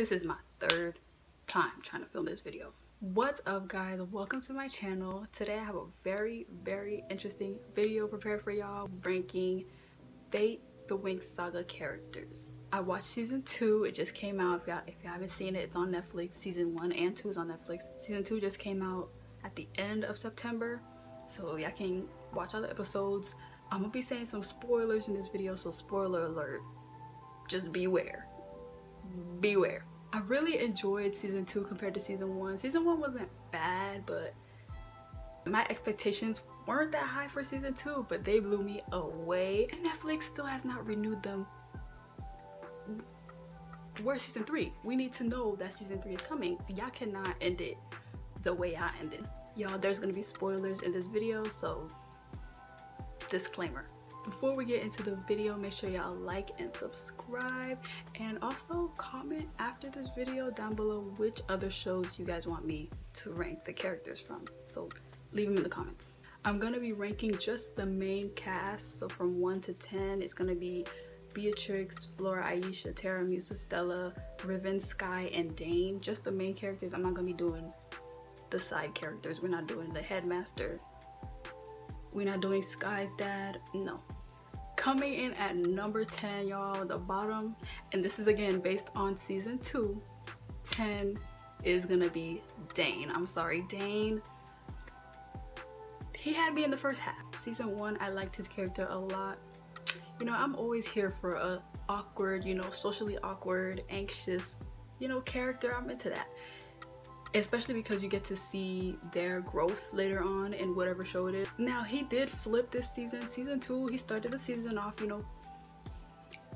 This is my third time trying to film this video. What's up guys? Welcome to my channel. Today I have a very, very interesting video prepared for y'all ranking Fate the Winx Saga characters. I watched season two. It just came out. If y'all if you haven't seen it, it's on Netflix. Season one and two is on Netflix. Season two just came out at the end of September. So y'all can watch all the episodes. I'm gonna be saying some spoilers in this video, so spoiler alert. Just beware. Beware. I really enjoyed season two compared to season one. Season one wasn't bad, but my expectations weren't that high for season two, but they blew me away. And Netflix still has not renewed them. Where's season three? We need to know that season three is coming. Y'all cannot end it the way I ended. Y'all, there's gonna be spoilers in this video, so disclaimer. Before we get into the video, make sure y'all like and subscribe and also comment after this video down below which other shows you guys want me to rank the characters from. So leave them in the comments. I'm gonna be ranking just the main cast. So from 1 to 10, it's gonna be Beatrix, Flora, Aisha, Terra, Musa, Stella, Riven, Sky, and Dane. Just the main characters. I'm not gonna be doing the side characters. We're not doing the headmaster, we're not doing Sky's dad. No. Coming in at number 10, y'all, the bottom, and this is again based on season 2, 10 is gonna be Dane. I'm sorry, Dane. He had me in the first half. Season 1, I liked his character a lot. You know, I'm always here for a awkward, you know, socially awkward, anxious, you know, character. I'm into that especially because you get to see their growth later on in whatever show it is. Now he did flip this season. Season two, he started the season off, you know,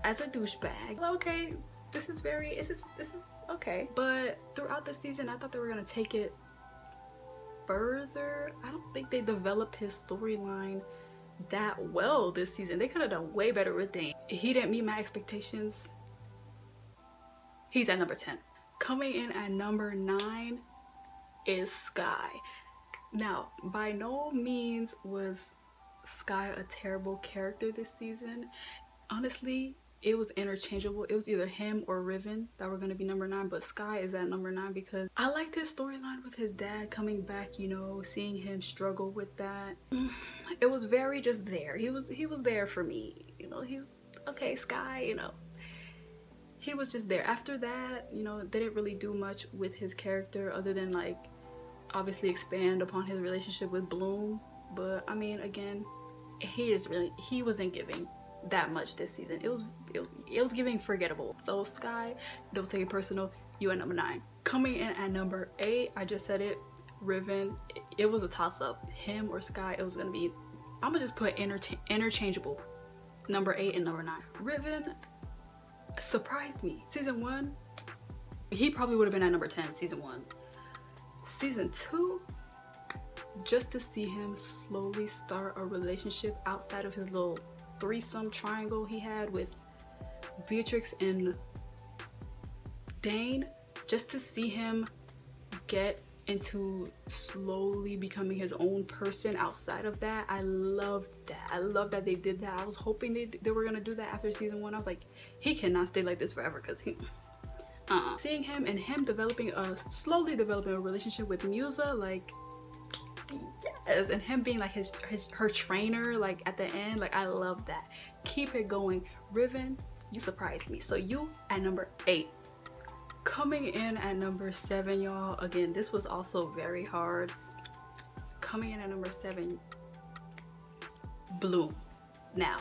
as a douchebag. Okay, this is very, this is, this is okay. But throughout the season, I thought they were gonna take it further. I don't think they developed his storyline that well this season. They could have done way better with Dane. He didn't meet my expectations. He's at number 10. Coming in at number nine is Sky. Now, by no means was Sky a terrible character this season. Honestly, it was interchangeable. It was either him or Riven that were going to be number nine, but Sky is at number nine because I liked his storyline with his dad coming back, you know, seeing him struggle with that. It was very just there. He was he was there for me. You know, he was okay, Sky, you know, he was just there. After that, you know, didn't really do much with his character other than like obviously expand upon his relationship with Bloom. But I mean, again, he just really he wasn't giving that much this season. It was it was, it was giving forgettable. So Sky, don't take it personal. You at number nine. Coming in at number eight, I just said it. Riven. It, it was a toss up. Him or Sky. It was gonna be. I'm gonna just put intercha interchangeable. Number eight and number nine. Riven surprised me. Season one, he probably would have been at number 10, season one. Season two, just to see him slowly start a relationship outside of his little threesome triangle he had with Beatrix and Dane, just to see him get into slowly becoming his own person outside of that. I loved that. I love that they did that. I was hoping they, they were gonna do that after season one. I was like he cannot stay like this forever because he uh, seeing him and him developing a slowly developing a relationship with musa like yes and him being like his, his her trainer like at the end like i love that. Keep it going. Riven you surprised me. So you at number eight Coming in at number seven, y'all. Again, this was also very hard. Coming in at number seven, Bloom. Now,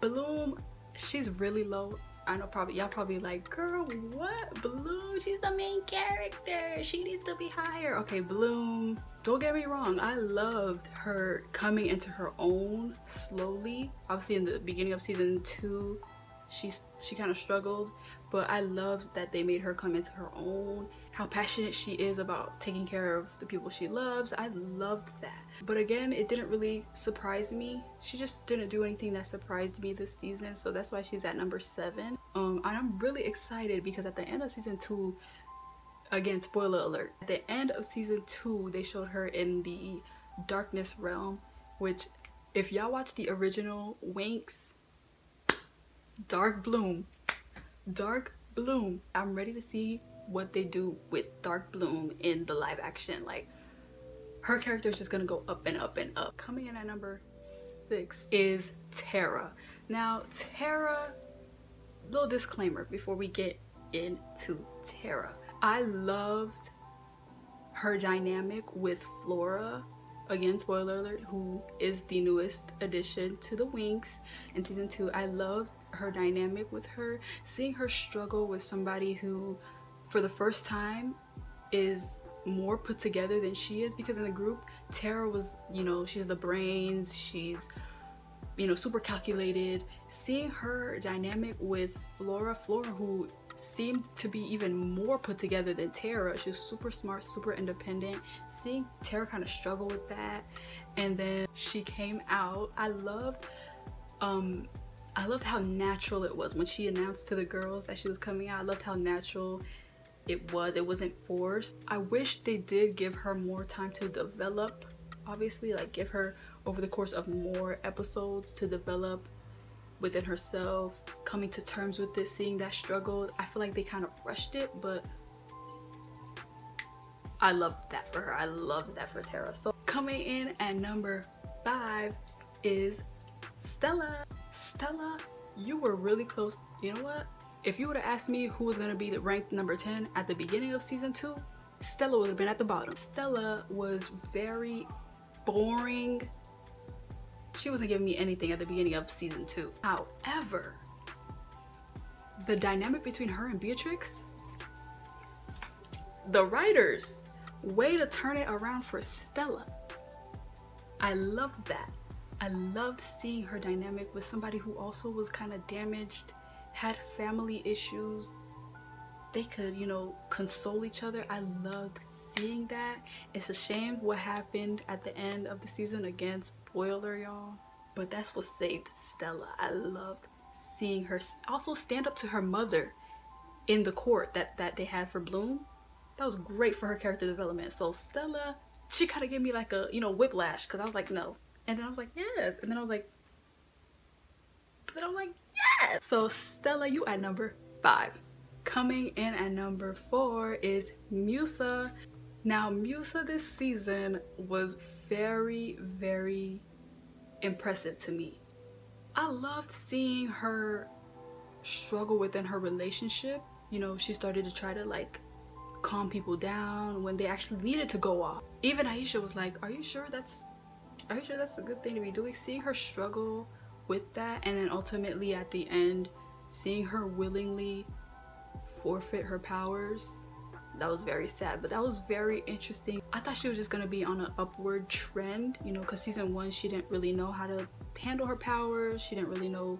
Bloom, she's really low. I know probably y'all probably like, girl, what? Bloom, she's the main character. She needs to be higher. Okay, Bloom, don't get me wrong. I loved her coming into her own slowly. Obviously in the beginning of season two, she's she kind of struggled but I love that they made her come into her own how passionate she is about taking care of the people she loves. I loved that. But again it didn't really surprise me. She just didn't do anything that surprised me this season so that's why she's at number seven. Um and I'm really excited because at the end of season two again spoiler alert at the end of season two they showed her in the darkness realm which if y'all watch the original Winx Dark Bloom. Dark Bloom. I'm ready to see what they do with Dark Bloom in the live action. Like, her character is just gonna go up and up and up. Coming in at number six is Terra. Now, Terra, little disclaimer before we get into Terra. I loved her dynamic with Flora again spoiler alert who is the newest addition to the Winx in season two i love her dynamic with her seeing her struggle with somebody who for the first time is more put together than she is because in the group Terra was you know she's the brains she's you know super calculated. Seeing her dynamic with Flora Flora who seemed to be even more put together than Terra she's super smart super independent. Seeing Terra kind of struggle with that and then she came out. I loved um I loved how natural it was. When she announced to the girls that she was coming out I loved how natural it was. It wasn't forced. I wish they did give her more time to develop obviously like give her over the course of more episodes to develop within herself coming to terms with this seeing that struggle. I feel like they kind of rushed it but i love that for her. I love that for Terra so coming in at number five is Stella Stella you were really close you know what if you would have asked me who was going to be the ranked number 10 at the beginning of season 2, Stella would have been at the bottom. Stella was very boring. She wasn't giving me anything at the beginning of season 2. However, the dynamic between her and Beatrix, the writers, way to turn it around for Stella. I loved that. I loved seeing her dynamic with somebody who also was kind of damaged had family issues. They could you know console each other. I loved seeing that. It's a shame what happened at the end of the season against Boiler, y'all but that's what saved stella. I loved seeing her also stand up to her mother in the court that that they had for bloom. That was great for her character development. So stella she kind of gave me like a you know whiplash because i was like no and then i was like yes. And then i was like but then i'm like yes. So stella you at number five. Coming in at number four is musa. Now musa this season was very very impressive to me. I loved seeing her struggle within her relationship. You know she started to try to like calm people down when they actually needed to go off. Even aisha was like are you sure that's are you sure that's a good thing to be doing? Seeing her struggle with that and then ultimately at the end seeing her willingly forfeit her powers that was very sad but that was very interesting. I thought she was just gonna be on an upward trend you know because season one she didn't really know how to handle her powers. She didn't really know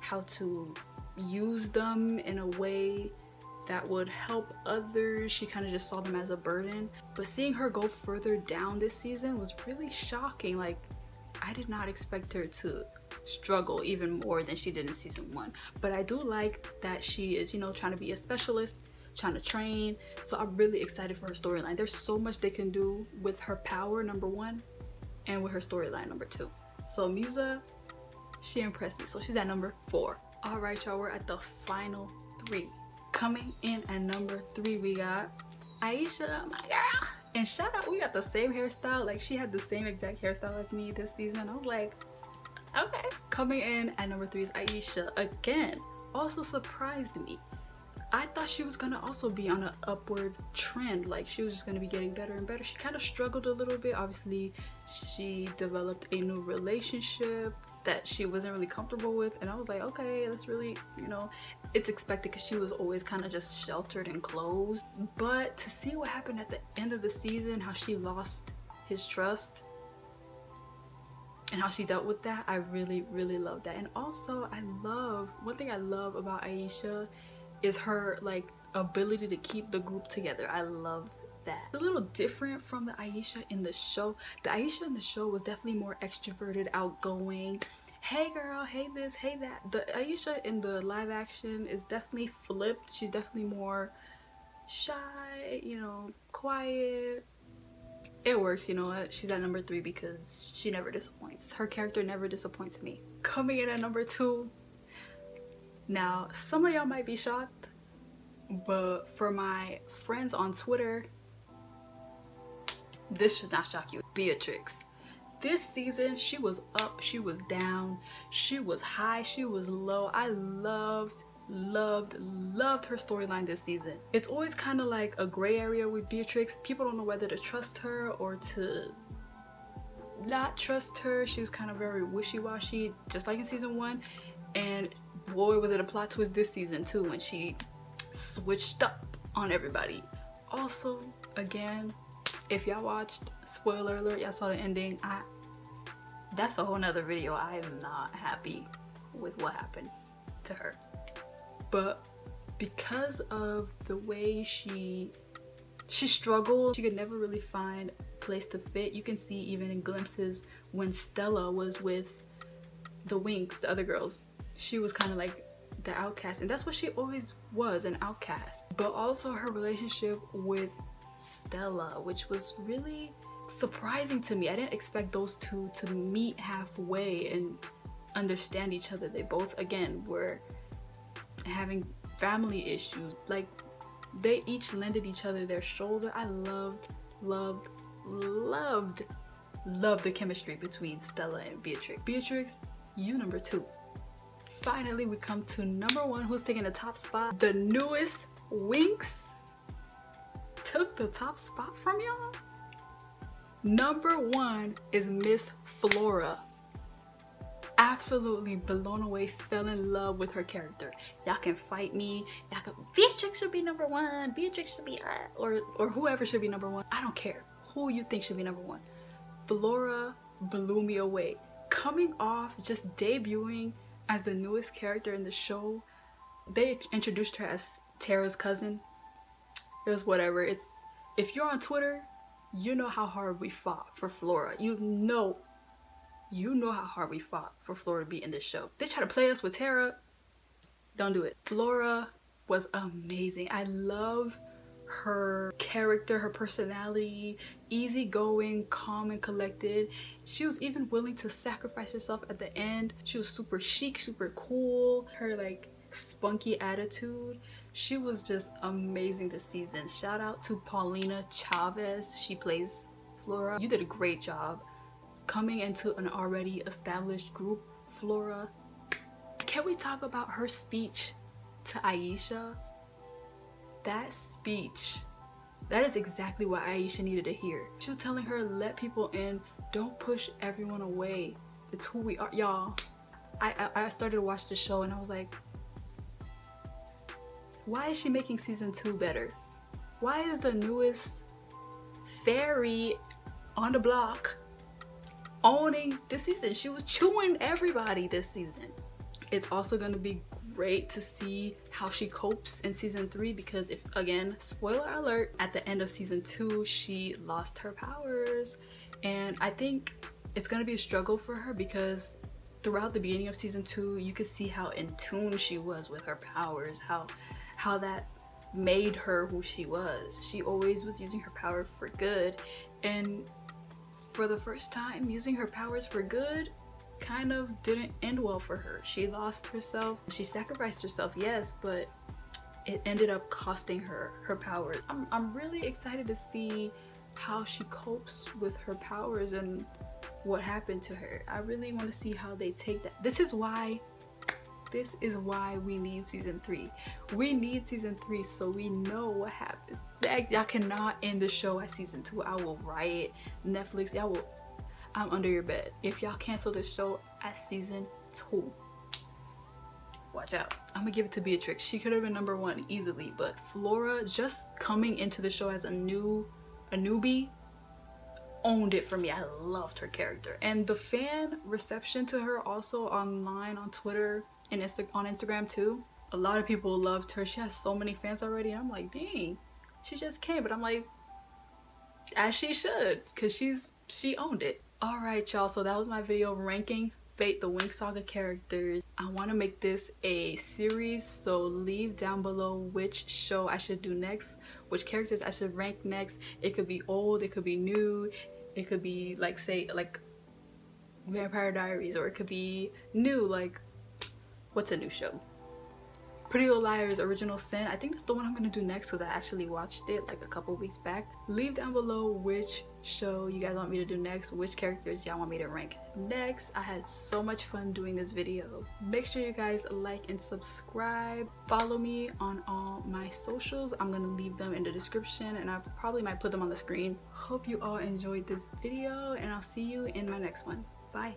how to use them in a way that would help others she kind of just saw them as a burden but seeing her go further down this season was really shocking like i did not expect her to struggle even more than she did in season one. But I do like that she is, you know, trying to be a specialist, trying to train. So I'm really excited for her storyline. There's so much they can do with her power, number one, and with her storyline, number two. So Musa, she impressed me. So she's at number four. All right, y'all, we're at the final three. Coming in at number three, we got Aisha, my girl. And shout out, we got the same hairstyle. Like she had the same exact hairstyle as me this season. I was like, Okay. Coming in at number three is Aisha. Again, also surprised me. I thought she was gonna also be on an upward trend, like she was just gonna be getting better and better. She kind of struggled a little bit. Obviously, she developed a new relationship that she wasn't really comfortable with, and I was like, okay, that's really, you know, it's expected because she was always kind of just sheltered and closed. But to see what happened at the end of the season, how she lost his trust, and how she dealt with that i really really love that and also i love one thing i love about aisha is her like ability to keep the group together i love that it's a little different from the aisha in the show the aisha in the show was definitely more extroverted outgoing hey girl hey this hey that the aisha in the live action is definitely flipped she's definitely more shy you know quiet it works, you know what? She's at number three because she never disappoints. Her character never disappoints me. Coming in at number two. Now, some of y'all might be shocked, But for my friends on Twitter, this should not shock you. Beatrix. This season, she was up, she was down, she was high, she was low. I loved, loved, loved her storyline this season. It's always kind of like a gray area with Beatrix. People don't know whether to trust her or to not trust her. She was kind of very wishy-washy, just like in season one. And boy, was it a plot twist this season too when she switched up on everybody. Also, again, if y'all watched, spoiler alert, y'all saw the ending, I that's a whole nother video. I am not happy with what happened to her. But because of the way she she struggled, she could never really find a place to fit. You can see even in glimpses when Stella was with the Winx the other girls. She was kind of like the outcast and that's what she always was, an outcast. But also her relationship with Stella, which was really surprising to me. I didn't expect those two to meet halfway and understand each other. They both, again, were having family issues. Like, they each lended each other their shoulder. I loved, loved, loved, loved the chemistry between Stella and Beatrix. Beatrix, you number two. Finally, we come to number one, who's taking the top spot. The newest Winx took the top spot from y'all? Number one is Miss Flora. Absolutely blown away, fell in love with her character. Y'all can fight me. Y'all can, Beatrix should be number one. Beatrix should be, uh, or, or whoever should be number one. I don't care who you think should be number one. Flora blew me away. Coming off, just debuting as the newest character in the show, they introduced her as Terra's cousin it was whatever. It's if you're on Twitter, you know how hard we fought for Flora. You know, you know how hard we fought for Flora to be in this show. They try to play us with Terra. Don't do it. Flora was amazing. I love her character, her personality, easygoing, calm and collected. She was even willing to sacrifice herself at the end. She was super chic, super cool. Her like spunky attitude. She was just amazing this season. Shout out to Paulina Chavez. She plays Flora. You did a great job coming into an already established group. Flora, can we talk about her speech to Aisha? That speech, that is exactly what Aisha needed to hear. She was telling her, let people in, don't push everyone away. It's who we are. Y'all, I, I, I started to watch the show and I was like, why is she making season two better? Why is the newest fairy on the block owning this season? She was chewing everybody this season. It's also gonna be great to see how she copes in season three because if again spoiler alert at the end of season two she lost her powers and i think it's gonna be a struggle for her because throughout the beginning of season two you could see how in tune she was with her powers how how that made her who she was. She always was using her power for good and for the first time using her powers for good kind of didn't end well for her. She lost herself. She sacrificed herself, yes, but it ended up costing her her powers. I'm, I'm really excited to see how she copes with her powers and what happened to her. I really want to see how they take that. This is why this is why we need season three. We need season three so we know what happens. Y'all cannot end the show at season two. I will riot. Netflix, y'all will. I'm under your bed. If y'all cancel this show at season two, watch out. I'm gonna give it to Beatrix. She could have been number one easily, but Flora just coming into the show as a new, a newbie, owned it for me. I loved her character. And the fan reception to her also online on Twitter and Insta on Instagram too. A lot of people loved her. She has so many fans already. And I'm like, dang, she just came. But I'm like, as she should, because she's she owned it. Alright y'all, so that was my video ranking Fate the Winx Saga characters. I want to make this a series, so leave down below which show I should do next, which characters I should rank next. It could be old, it could be new, it could be like say like Vampire Diaries, or it could be new like what's a new show? Pretty Little Liars Original Sin. I think that's the one I'm gonna do next because I actually watched it like a couple weeks back. Leave down below which show you guys want me to do next, which characters y'all want me to rank next. I had so much fun doing this video. Make sure you guys like and subscribe. Follow me on all my socials. I'm gonna leave them in the description and I probably might put them on the screen. Hope you all enjoyed this video and I'll see you in my next one. Bye.